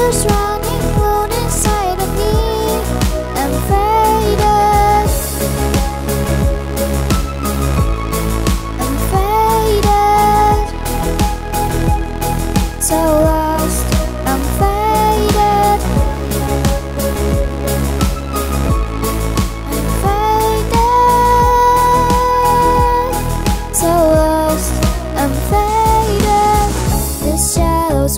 this running inside of me. I'm faded. I'm faded. So lost, I'm faded. I'm faded. So lost, I'm faded. The shadows